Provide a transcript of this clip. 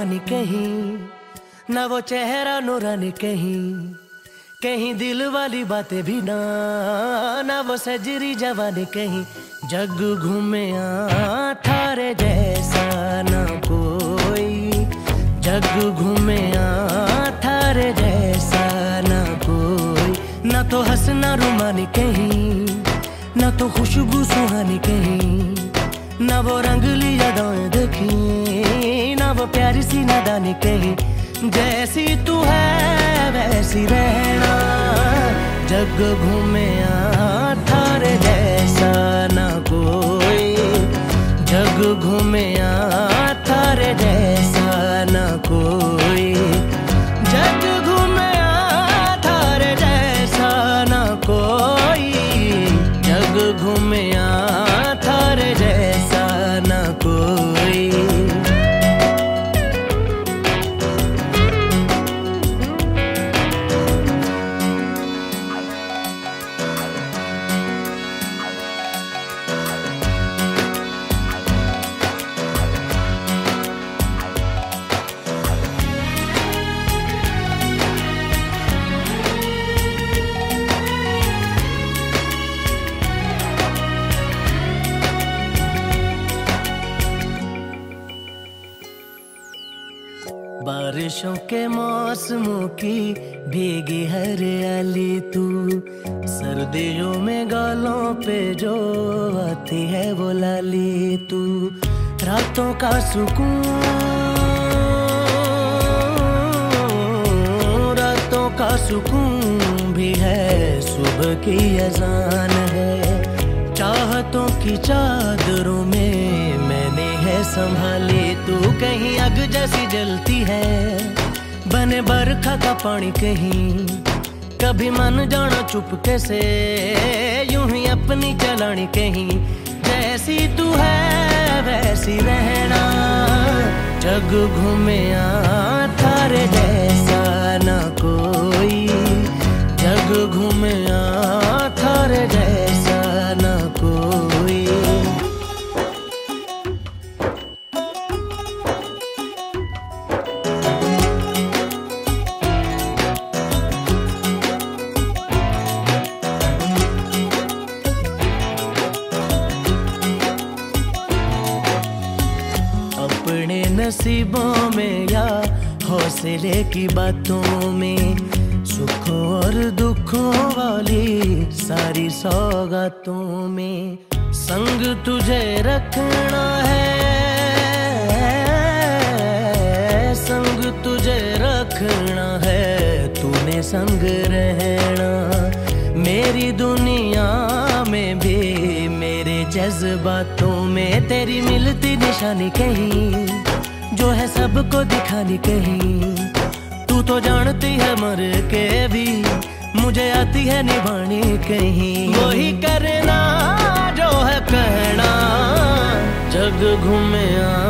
रूहानी कहीं, ना वो चेहरा नूरानी कहीं। कहीं दिल वाली बातें भी ना ना वो सजरी जवानी कहीं। जग घूमे थारे जैसा ना कोई। जग घूमे थारे जैसा ना कोई। ना तो हंसना रुमानी कहीं, ना तो खुशबू सुहानी कहीं। ना वो रंगली यादाएँ देखी, ना वो प्यारी सी नादानी कहीं। जैसी तू है, वैसी रहना, जग घूमे थारे जैसा ना कोई। जग घूमे थारे जैसा ना कोई। जग घूमे थारे जैसा ना कोई। जग घूमे बारिशों के मौसमों की भीगी हरियाली तू। सर्दियों में गालों पे जो आती है वो लाली तू। रातों का सुकून, रातों का सुकून भी है, सुबह की अजान है। चाहतों की चादरों में है संभाली, तू कहीं अग जैसी जलती है। बने बरखा का पानी कहीं, कभी मन जाना चुपके से यूँ ही अपनी चलानी कहीं, जैसी तू है, वैसी रहना। जग घूमे थारे जैसा ना कोई, जग घूमे थारे नसीबों में या हौसले की बातों में, सुखों और दुखों वाली सारी सौगातों में संग तुझे रखना है, संग तुझे रखना है, तूने संग रहना। मेरी दुनिया में भी, मेरे जज्बातों में तेरी मिलती निशानी कहीं। जो है सबको दिखानी कहीं। तू तो जानती है मर के भी, मुझे आती है निभानी कहीं। वही करना जो है कहना, जग घूमे आ।